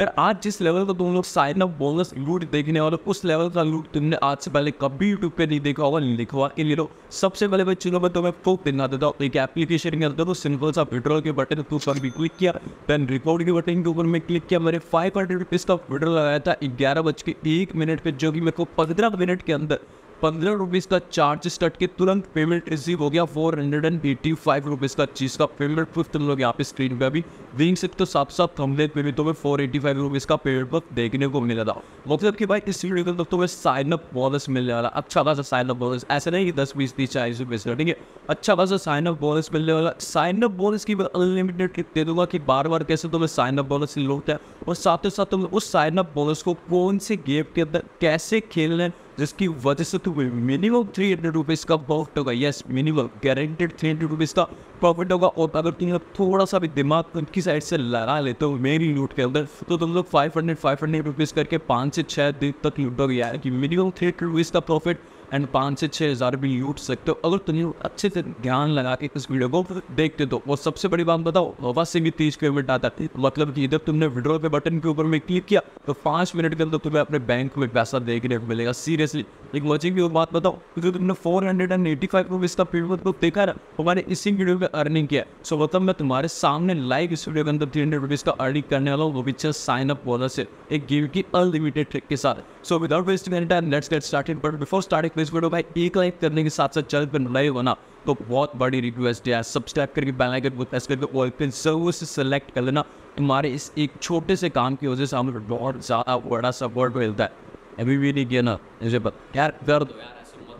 यार आज जिस लेवल का तुम लोग साइन अप बोनस लूट देखने वाले उस लेवल का लूट तुमने आज से पहले कभी यूट्यूब पे नहीं देखा होगा लिखवा के लिए लो, सबसे पहले भाई चलो मैं तुम्हें प्रूफ दिखा देता हूँ। एक एप्लीकेशन के अंदर तो सिंपल सा विड्रॉल के बटन तू पर भी क्लिक किया देन रिकॉर्ड के बटन के ऊपर मैं क्लिक किया मेरे फाइव हंड्रेड रुपीज़ का विड्रॉल लगाया था ग्यारह बज के एक मिनट पे, जो कि मेरे को पंद्रह मिनट के अंदर पंद्रह रुपीज़ का चार्ज कट के तुरंत पेमेंट रिसीव हो गया four hundred and eighty five rupees का चीज़ का पेमेंट प्रूफ तुम लोग यहाँ पे स्क्रीन पे अभी देख सकते हो साफ़ साथ थंबनेल पे भी तुम्हें फोर एटी फाइव रुपीज़ का पेमेंट प्रूफ देखने को मिल था। मतलब कि भाई इस वीडियो के तुम्हें साइन अप बोनस मिलने वाला अच्छा खासा साइन अप बोनस ऐसा नहीं कि दस, बीस, तीस, चालीस रुपये से ठीक है? अच्छा खासा साइन अप बोनस मिलने वाला साइन अप बोनस की अनलिमिटेड दे दूँगा कि बार बार कैसे तुम्हें साइन अप बोनस लौटता है, और साथ ही साथ तुम उस साइन अप बोनस को कौन से गेम के अंदर कैसे खेलना है जिसकी वजह से तुम्हें मिनिमम थ्री हंड्रेड रुपीज़ का प्रॉफिट होगा yes minimum guaranteed three hundred rupees का प्रॉफिट होगा, और अगर तुम लोग थोड़ा सा भी दिमाग उनकी साइड से लगा लेते हो, मेरी लूट के अंदर तो तुम लोग five hundred five hundred rupees करके पाँच से छः दिन तक लूटोगे यार, कि मिनिमम थ्री हंड्रेड रुपीज़ का प्रॉफिट एंड पाँच से छः हज़ार भी लूट सकते हो। अगर तुम अच्छे से ध्यान लगा के इस वीडियो को देखते तो और सबसे बड़ी बात बताओ, हवा से भी तीस किलोमीटर आता है। मतलब कि इधर तुमने विड्रॉल पे बटन के ऊपर में क्लिक किया तो पाँच मिनट के अंदर तुम्हें अपने बैंक में पैसा देखने को मिलेगा सीरियसली एक वॉचिंग की बात बताओ, क्योंकि तुमने four hundred and eighty five rupees का पेमेंट तो देखा ना हमारे इसी वीडियो में अर्निंग किया सो मतलब मैं तुम्हारे सामने लाइव इस वीडियो के अंदर थ्री हंड्रेड रुपीज़ का अर्निंग करने वाला हूँ, वो भी साइन अप बोनस है एक गेम की अनलिमिटेड ट्रिक के साथ। So without wasting any time let's get started but before starting this video भाई, एक लाइक करने के साथ साथ चैनल पर नए होना तो बहुत बड़ी रिक्वेस्ट है सब्सक्राइब करके बेल आइकन को प्रेस करके ऑल पिन सर्विस सेलेक्ट कर लेना। तुम्हारे इस एक छोटे से काम की वजह से हमें बहुत ज़्यादा बड़ा सपोर्ट मिलता है। अभी भी नहीं किया ना, मुझे पता यार कर दो यार।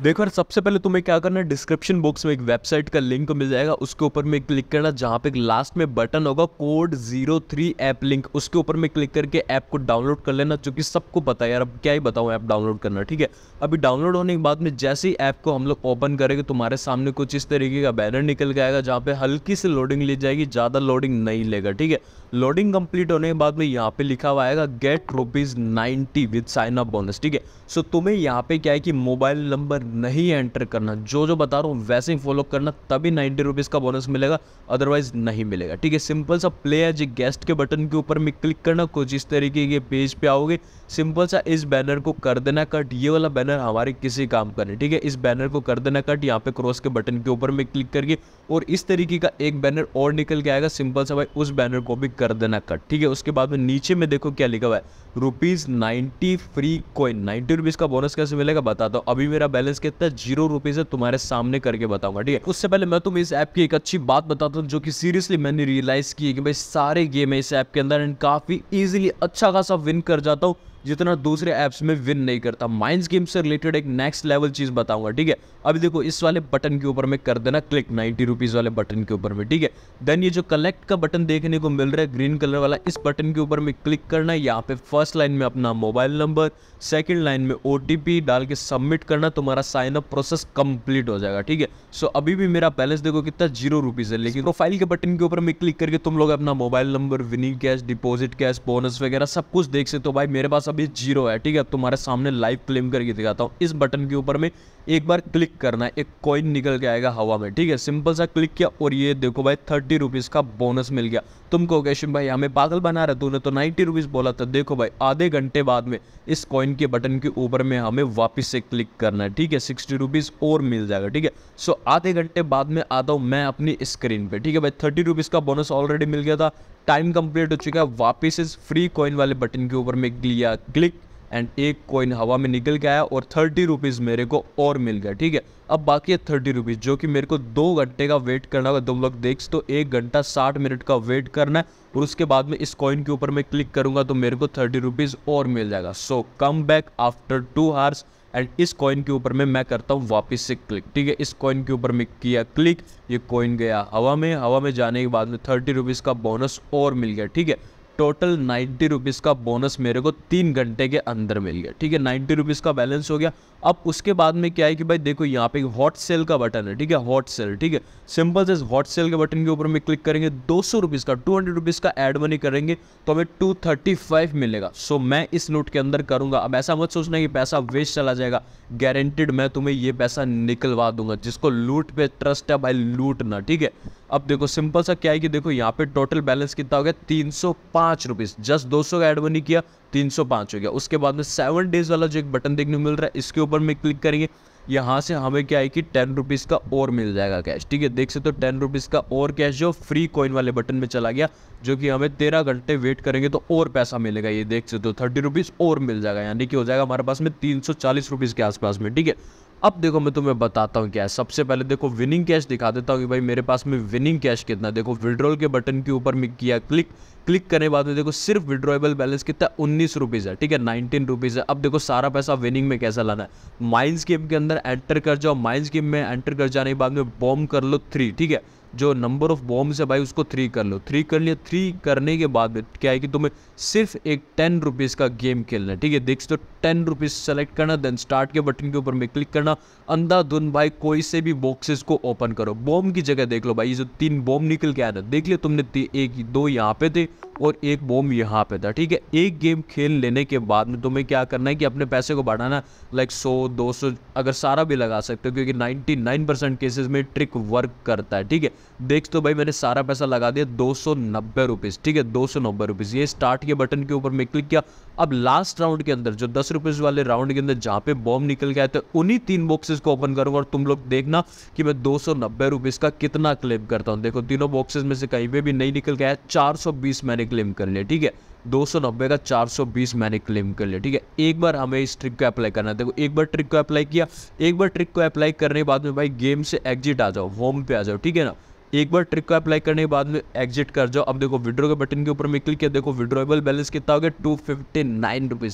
देखो यार, सबसे पहले तुम्हें क्या करना है? डिस्क्रिप्शन बॉक्स में एक वेबसाइट का लिंक मिल जाएगा। उसके ऊपर में क्लिक करना, जहाँ पे लास्ट में बटन होगा code zero three app link उसके ऊपर में क्लिक करके ऐप को डाउनलोड कर लेना, जो कि सबको पता है। यार, अब क्या ही बताऊँ ऐप डाउनलोड करना, ठीक है? अभी डाउनलोड होने के बाद में जैसे ही ऐप को हम लोग ओपन करेंगे, तुम्हारे सामने कुछ इस तरीके का बैनर निकल के आएगा, जहाँ पे हल्की सी लोडिंग ली जाएगी, ज़्यादा लोडिंग नहीं लेगा, ठीक है? लोडिंग कंप्लीट होने के बाद में यहाँ पे लिखा हुआ आएगा get rupees ninety with sign up bonus ठीक है? सो तुम्हें यहाँ पे क्या है कि मोबाइल नंबर नहीं एंटर करना। जो जो बता रहा हूँ, वैसे ही फॉलो करना, तभी नाइन्टी रुपीज़ का बोनस मिलेगा अदरवाइज़ नहीं मिलेगा, ठीक है? सिंपल सा प्ले है जी गेस्ट के बटन के ऊपर में क्लिक करना, कुछ इस तरीके के पेज पे आओगे। सिंपल सा इस बैनर को कर देना कट ये वाला बैनर हमारे किसी काम का नहीं, ठीक है? इस बैनर को कर देना कट यहाँ पे क्रॉस के बटन के ऊपर में क्लिक करके, और इस तरीके का एक बैनर और निकल के आएगा। सिंपल सा भाई, उस बैनर को भी कर देना कट ठीक है, उसके बाद में नीचे में देखो क्या लिखा हुआ है। Rupees ninety free coin ninety rupees का बोनस कैसे मिलेगा बताता हूँ। अभी मेरा बैलेंस कितना ज़ीरो रुपीज़ है, तुम्हारे सामने करके बताऊँगा, ठीक है? उससे पहले मैं तुम्हें इस ऐप की एक अच्छी बात बताता हूँ, जो कि सीरियसली मैंने रियलाइज़ की है कि भाई सारे गेम है इस ऐप के अंदर एंड काफ़ी ईजिली अच्छा खासा विन कर जाता हूँ। जितना दूसरे ऐप्स में विन नहीं करता। माइंस गेम से रिलेटेड एक नेक्स्ट लेवल चीज़ बताऊँगा, ठीक है? अभी देखो, इस वाले बटन के ऊपर में कर देना क्लिक नाइन्टी रुपीज़ वाले बटन के ऊपर में, ठीक है? देन ये जो कलेक्ट का बटन देखने को मिल रहा है ग्रीन कलर वाला, इस बटन के ऊपर में क्लिक करना है यहाँ पे फ़र्स्ट लाइन में अपना मोबाइल नंबर सेकेंड लाइन में ओटीपी डाल के सबमिट करना, तुम्हारा साइन अप प्रोसेस कंप्लीट हो जाएगा, ठीक है? सो अभी भी मेरा बैलेंस देखो कितना ज़ीरो रुपीज़ है, लेकिन प्रोफ़ाइल के बटन के ऊपर में क्लिक करके तुम लोग अपना mobile number winning cash deposit cash bonus वगैरह सब कुछ देख सकते हो। भाई, मेरे पास अभी ज़ीरो है, ठीक है? तुम्हारे सामने लाइव क्लेम करके दिखाता हूँ। इस बटन के ऊपर में एक बार क्लिक करना है, एक कॉइन निकल के आएगा हवा में, ठीक है? सिंपल सा क्लिक किया और ये देखो भाई थर्टी रुपीज़ का बोनस मिल गया। तुम तुमको कैशन भाई, हमें पागल बना रहा तूने तो नाइन्टी रुपीज़ बोला था। देखो भाई, आधे घंटे बाद में इस कॉइन के बटन के ऊपर में हमें वापस से क्लिक करना है, ठीक है? सिक्सटी रुपीज़ और मिल जाएगा, ठीक है? सो आधे घंटे बाद में आता हूँ मैं अपनी स्क्रीन पर ठीक है भाई? थर्टी रुपीज़ का बोनस ऑलरेडी मिल गया था टाइम कंप्लीट हो चुका है, वापिस इस फ्री कॉइन वाले बटन के ऊपर में लिया क्लिक एंड एक कॉइन हवा में निकल के आया और थर्टी रुपीज़ मेरे को और मिल गया, ठीक है? अब बाकी है थर्टी रुपीज़ जो कि मेरे को दो घंटे का वेट करना होगा। तुम लोग देख तो एक घंटा साठ मिनट का वेट करना है और उसके बाद में इस कॉइन के ऊपर मैं क्लिक करूँगा तो मेरे को थर्टी रुपीज़ और मिल जाएगा। So come back after two hours and इस कॉइन के ऊपर में मैं करता हूँ वापस से क्लिक ठीक है? इस कॉइन के ऊपर में किया क्लिक ये कॉइन गया हवा में। हवा में जाने के बाद में थर्टी रुपीज़ का बोनस और मिल गया, ठीक है? टोटल नाइन्टी रुपीज़ का बोनस मेरे को तीन घंटे के अंदर मिल गया, ठीक है? नाइन्टी रुपीज़ का बैलेंस हो गया। अब उसके बाद में क्या है कि भाई देखो, यहाँ पे हॉट सेल का बटन है, ठीक है? हॉट सेल, ठीक है? सिंपल से हॉट सेल के बटन के ऊपर में क्लिक करेंगे, दो सौ रुपीज़ का, टू हंड्रेड रुपीज़ का एड मनी करेंगे तो हमें टू थर्टी फाइव मिलेगा। सो मैं इस नोट के अंदर करूँगा। अब ऐसा मत सोचना कि पैसा वेस्ट चला जाएगा। गारंटेड मैं तुम्हें ये पैसा निकलवा दूँगा, जिसको लूट पे ट्रस्ट है भाई, लूट ना, ठीक है? अब देखो, सिंपल सा क्या है कि देखो, यहाँ पे टोटल बैलेंस कितना हो गया? पाँच रुपीज़ जस्ट दो सौ का एड बनी किया, तीन सौ पाँच हो गया। उसके बाद में सेवन डेज़ वाला जो एक बटन देखने को मिल रहा है, इसके ऊपर में क्लिक करेंगे। यहाँ से हमें क्या है कि टेन रुपीज़ का और मिल जाएगा कैश ठीक है? देख सकते हो, टेन रुपीज़ का और कैश जो फ्री कॉइन वाले बटन में चला गया। जो कि हमें तेरह घंटे वेट करेंगे तो और पैसा मिलेगा। ये देख सकते हो थर्टी रुपीज़ और मिल जाएगा। यानी कि हो जाएगा हमारे पास में तीन सौ चालीस रुपीज़ के आसपास में, ठीक है? अब देखो मैं तुम्हें बताता हूँ क्या है। सबसे पहले देखो विनिंग कैश दिखा देता हूँ कि भाई मेरे पास में विनिंग कैश कितना देखो विड्रॉल के बटन के ऊपर में किया क्लिक क्लिक करने बाद में देखो सिर्फ़ विड्रॉएबल बैलेंस कितना उन्नीस रुपीज़ है, ठीक है? नाइनटीन रुपीज़ है। अब देखो सारा पैसा विनिंग में कैसा लाना है? माइंस गेम के अंदर एंटर कर जाओ। माइंस गेम में एंटर कर जाने के बाद में बॉम्ब कर लो थ्री ठीक है? जो नंबर ऑफ़ बॉम्ब्स है भाई उसको थ्री कर लो। थ्री कर लिया थ्री करने के बाद क्या है कि तुम्हें सिर्फ़ एक टेन रुपीज़ का गेम खेलना है, ठीक है? देख तो टेन रुपीज़ सेलेक्ट करना देन स्टार्ट के बटन के ऊपर में क्लिक करना अंधाधुन भाई, कोई से भी बॉक्सेस को ओपन करो। बॉम्ब की जगह देख लो भाई, ये जो तीन बॉम्ब निकल के आया था, देख लिया तुमने एक, दो यहाँ पे थे और एक बॉम्ब यहाँ पे था, ठीक है? एक गेम खेल लेने के बाद में तुम्हें क्या करना है कि अपने पैसे को बढ़ाना लाइक सौ, दो अगर सारा भी लगा सकते हो, क्योंकि नाइन्टी नाइन परसेंट केसेज में ट्रिक वर्क करता है, ठीक है? देख तो भाई, मैंने सारा पैसा लगा दिया, दो सौ ठीक है? दो सौ ये स्टार्ट के बटन के ऊपर मैं क्लिक किया। अब लास्ट राउंड के अंदर, जो दस रुपीज़ वाले राउंड के अंदर जहाँ पे बॉम्ब निकल गया तो उन्हीं तीन बॉक्सेस को ओपन करूँगा और तुम लोग देखना कि मैं दो सौ नब्बे का कितना क्लेम करता हूँ। देखो, तीनों बॉक्सेस में से कहीं पे भी नहीं निकल गया, चार सौ बीस मैंने क्लेम कर लिया ठीक है? दो सौ नब्बे का चार सौ बीस मैंने क्लेम कर लिया ठीक है? एक बार हमें इस ट्रिक को अप्लाई करना देखो, एक बार ट्रिक को अप्लाई किया, एक बार ट्रिक को अप्लाई करने के बाद में भाई गेम से एग्जिट आ जाओ होम पे आ जाओ, ठीक है ना? एक बार ट्रिक को अप्लाई करने के बाद में एग्जिट कर जाओ। अब देखो विड्रो के बटन के ऊपर में क्लिक किया, देखो विड्रोएबल बैलेंस कितना हो गया? टू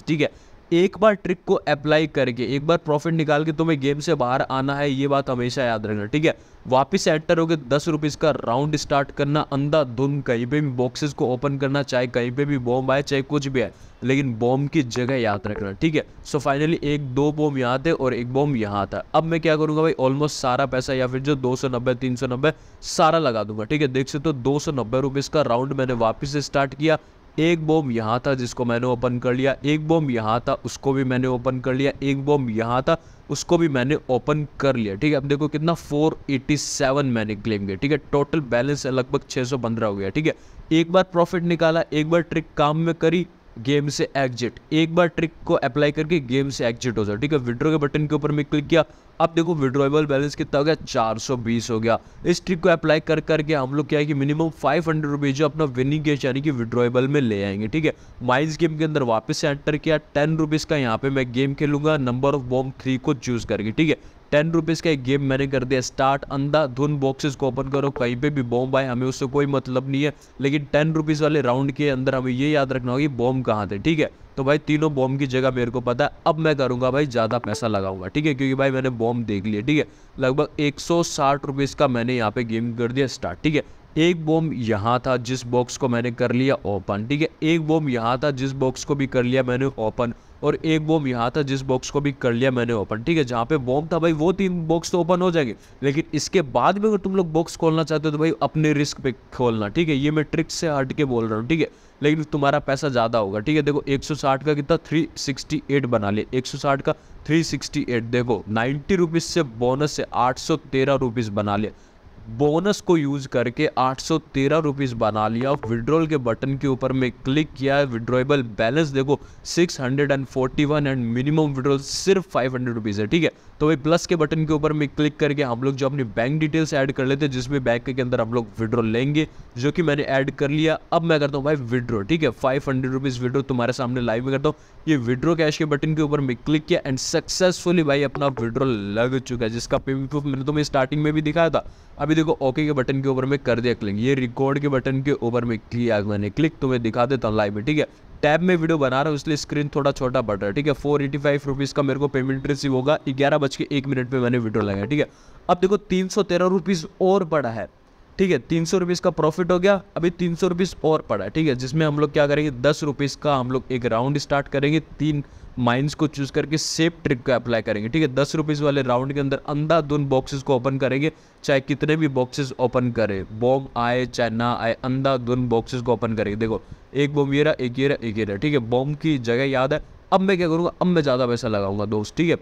ठीक है? एक बार ट्रिक को अप्लाई करके, एक बार प्रॉफिट निकाल के तुम्हें गेम से बाहर आना है, ये बात हमेशा याद रखना, ठीक है? वापस एंटर हो गए दस रुपीज़ का राउंड स्टार्ट करना अंधा धुन कहीं पे भी बॉक्सेस को ओपन करना, चाहे कहीं पे भी बॉम्ब आए, चाहे कुछ भी आए, लेकिन बॉम्ब की जगह याद रखना, ठीक है? सो फाइनली एक दो बॉम्ब यहाँ थे और एक बॉम्ब यहाँ था। अब मैं क्या करूँगा भाई ऑलमोस्ट सारा पैसा या फिर जो दो सौ सारा लगा दूँगा, ठीक है? देख सकते हो, दो सौ का राउंड मैंने वापस स्टार्ट किया एक बॉम्ब यहाँ था जिसको मैंने ओपन कर लिया, एक बॉम्ब यहाँ था, उसको भी मैंने ओपन कर लिया, एक बॉम्ब यहाँ था, उसको भी मैंने ओपन कर लिया, ठीक है? अब देखो कितना 487 मैंने क्लेम किया, ठीक है? टोटल बैलेंस लगभग 615 हो गया, ठीक है? एक बार प्रॉफिट निकाला, एक बार ट्रिक काम में करी गेम से एग्जिट। एक बार ट्रिक को अप्लाई करके गेम से एग्जिट हो जाओ, ठीक है? विड्रो के बटन के ऊपर मैं क्लिक किया। अब देखो, विड्रोएबल बैलेंस कितना हो गया? 420 हो गया। इस ट्रिक को अप्लाई कर, करके हम लोग क्या है कि मिनिमम फाइव हंड्रेड रुपीज़ जो अपना विनिंग कैश यानी कि विड्रोएबल में ले आएँगे, ठीक है? माइंस गेम के अंदर वापस से एंटर किया। टेन रुपीज़ का यहाँ पे मैं गेम खेलूँगा, नंबर ऑफ़ बॉम्ब थ्री को चूज़ करके, ठीक है? टेन रुपीज़ का एक गेम मैंने कर दिया। स्टार्ट अंधा धुन बॉक्सेस को ओपन करो, कहीं पे भी बॉम्ब आए, हमें उससे कोई मतलब नहीं है। लेकिन टेन रुपीज़ वाले राउंड के अंदर हमें ये याद रखना होगा कि बॉम्ब कहाँ थे, ठीक है? तो भाई तीनों बॉम्ब की जगह मेरे को पता है। अब मैं करूँगा भाई, ज़्यादा पैसा लगाऊँगा, ठीक है? क्योंकि भाई मैंने बॉम्ब देख लिया ठीक है? लगभग एक सौ का मैंने यहाँ पे गेम कर दिया स्टार्ट ठीक है? एक बॉम्ब यहाँ था जिस बॉक्स को मैंने कर लिया ओपन ठीक है? एक बॉम्ब यहाँ था जिस बॉक्स को भी कर लिया मैंने ओपन और एक बॉम्ब यहाँ था जिस बॉक्स को भी कर लिया मैंने ओपन ठीक है? जहाँ पे बॉम्ब था भाई, वो तीन बॉक्स तो ओपन हो जाएँगे। लेकिन इसके बाद भी अगर तुम लोग बॉक्स खोलना चाहते हो तो भाई अपने रिस्क पे खोलना, ठीक है? ये मैं ट्रिक से हट के बोल रहा हूँ, ठीक है? लेकिन तुम्हारा पैसा ज़्यादा होगा, ठीक है? देखो 160 का कितना? 368 बना लिया। 160 का 368 देखो नाइन्टी रुपीज़ से बोनस से आठ सौ रुपीज़ बना लिया। बोनस को यूज़ करके आठ सौ तेरह रुपीज़ बना लिया। विड्रॉल के बटन के ऊपर में क्लिक किया है। विड्रॉएबल बैलेंस देखो, six hundred and forty one and minimum withdrawal सिर्फ़ फाइव हंड्रेड रुपीज़ है, ठीक है? तो वही प्लस के बटन के ऊपर में क्लिक करके हम लोग जो अपनी बैंक डिटेल्स ऐड कर लेते हैं, जिसमें बैंक के अंदर हम लोग विड्रॉ लेंगे, जो कि मैंने ऐड कर लिया। अब मैं करता हूँ भाई विड्रॉ ठीक है? फाइव हंड्रेड रुपीज़ विड्रॉ तुम्हारे सामने लाइव में करता हूँ। ये विड्रॉ कैश के बटन के ऊपर मैं क्लिक किया एंड सक्सेसफुली भाई अपना विड्रॉ लग चुका है, जिसका पेमेंट प्रूफ मैंने तुम्हें स्टार्टिंग में भी दिखाया था। अभी देखो ओके के बटन के ऊपर में कर दिया क्लिक ये रिकॉर्ड के बटन के ऊपर में किया मैंने क्लिक तुम्हें दिखा देता हूँ लाइव में, ठीक है? टैब में वीडियो बना रहा हूँ, इसलिए स्क्रीन थोड़ा छोटा बढ़ रहा है, ठीक है? फोर एटी फाइव रुपीज़ का मेरे को पेमेंट रिसीव होगा। ग्यारह बज के एक मिनट में मैंने वीडियो लगाया, ठीक है? अब देखो, तीन सौ तेरह रुपीज़ और पड़ा है, ठीक है? तीन सौ रुपीज़ का प्रॉफिट हो गया, अभी तीन सौ रुपीज़ और पड़ा है, ठीक है? जिसमें हम लोग क्या करेंगे? दस रुपीज़ का हम लोग एक राउंड स्टार्ट करेंगे, तीन माइंस को चूज़ करके सेफ़ ट्रिक को अप्लाई करेंगे ठीक है? दस रुपीज़ वाले राउंड के अंदर अंधाधुन बॉक्सेस को ओपन करेंगे चाहे कितने भी बॉक्सेस ओपन करें बॉम्ब आए चाहे ना आए अंधाधुन बॉक्सेस को ओपन करेंगे। देखो एक बॉम ये रहा एक ये रहा एक ये रहा ठीक है? बॉम की जगह याद है अब मैं क्या करूँगा अब मैं ज़्यादा पैसा लगाऊँगा दोस्त ठीक है?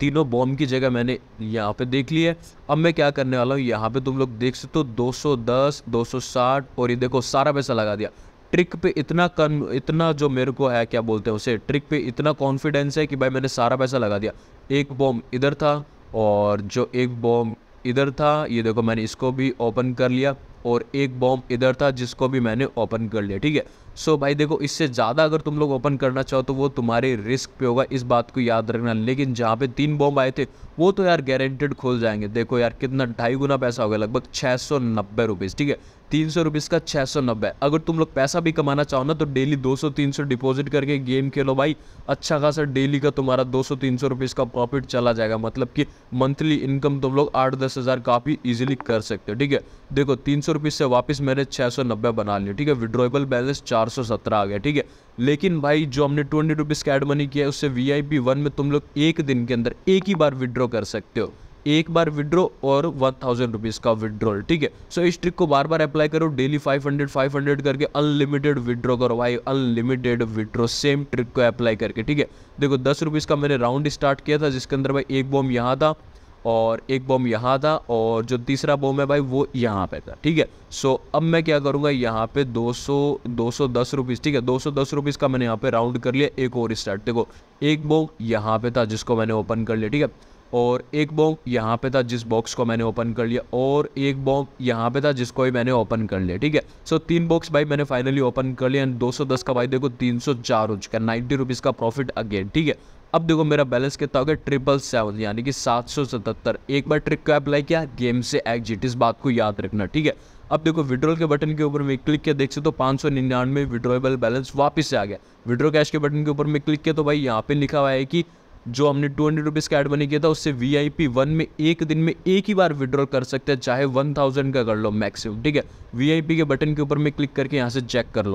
तीनों बॉम्ब की जगह मैंने यहाँ पे देख ली है। अब मैं क्या करने वाला हूँ यहाँ पे तुम लोग देख सकते हो 210, 260 और ये देखो सारा पैसा लगा दिया। ट्रिक पे इतना कन इतना जो मेरे को है, क्या बोलते हैं उसे ट्रिक पे इतना कॉन्फिडेंस है कि भाई मैंने सारा पैसा लगा दिया। एक बॉम्ब इधर था और जो एक बॉम्ब इधर था, ये देखो मैंने इसको भी ओपन कर लिया और एक बॉम्ब इधर था जिसको भी मैंने ओपन कर लिया, ठीक है? सो भाई देखो, इससे ज़्यादा अगर तुम लोग ओपन करना चाहो तो वो तुम्हारे रिस्क पे होगा, इस बात को याद रखना। लेकिन जहाँ पे तीन बॉम्ब आए थे वो तो यार गारंटेड खोल जाएँगे। देखो यार, कितना ढाई गुना पैसा हो गया, लगभग छः सौ नब्बे रुपीज़ ठीक है? तीन सौ रुपीज़ का छः सौ नब्बे। अगर तुम लोग पैसा भी कमाना चाहो ना तो डेली दो सौ, तीन सौ डिपॉजिट करके गेम खेलो भाई। अच्छा खासा डेली का तुम्हारा दो सौ, तीन सौ रुपीज़ का प्रॉफिट चला जाएगा। मतलब कि मंथली इनकम तुम लोग आठ दस हज़ार काफ़ी ईजिली कर सकते हो, ठीक है? देखो, तीन सौ रुपीज़ से वापस मैंने छः सौ नब्बे बना लिया ठीक है? विड्रॉएबल बैलेंस चार सौ सत्रह आ गया, ठीक है? लेकिन भाई, जो हमने ट्वेंटी रुपीज़ का एड मनी किया उससे वी आई पी वन में तुम लोग एक दिन के अंदर एक ही बार विड्रॉ कर सकते हो। एक बार विड्रॉ और वन थाउज़ेंड रुपीज़ का विड्रॉल ठीक है? सो इस ट्रिक को बार बार अप्लाई करो daily five hundred five hundred करके अनलिमिटेड विड्रॉ करो भाई अनलिमिटेड विड्रॉ सेम ट्रिक को अप्लाई करके, ठीक है? देखो, दस रुपीज़ का मैंने राउंड स्टार्ट किया था, जिसके अंदर भाई एक बॉम्ब यहाँ था और एक बॉम्ब यहाँ था और जो तीसरा बॉम्ब है भाई वो यहाँ पे था, ठीक है? सो अब मैं क्या करूँगा, यहाँ पे 200 210 रुपीज़ ठीक है? 210 रुपीज़ का मैंने यहाँ पे राउंड कर लिया, एक और स्टार्ट देखो, एक बॉम्ब यहाँ पे था जिसको मैंने ओपन कर लिया, ठीक है? और एक बॉम्ब यहाँ पे था जिस बॉक्स को मैंने ओपन कर लिया और एक बॉम्ब यहाँ पे था जिसको भी मैंने ओपन कर लिया, ठीक है? सो तीन बॉक्स भाई मैंने फाइनली ओपन कर लिया एंड 210 का भाई देखो 304 हो चुका है, नाइन्टी रुपीज़ का प्रॉफिट अगेन ठीक है? अब देखो मेरा बैलेंस कितना हो गया? ट्रिपल सेवन यानी कि सात सौ सतहत्तर। एक बार ट्रिक को अप्लाई किया गेम से एग्जिट इस बात को याद रखना, ठीक है? अब देखो विड्रॉल के बटन के ऊपर में क्लिक किया, देख सकते तो पाँच सौ निन्यानवे विड्रॉएबल बैलेंस वापस से आ गया। विड्रॉ कैश के बटन के ऊपर में क्लिक किया तो भाई यहाँ पे लिखा हुआ है कि जो हमने टू हंड्रेड रुपीज़ का एड बनी किया था, उससे वी आई पी वन में एक दिन में एक ही बार विड्रॉल कर सकते हैं, चाहे वन थाउज़ेंड का कर लो मैक्सिमम ठीक है? वी आई पी के बटन के ऊपर में क्लिक करके यहाँ से चेक कर लो।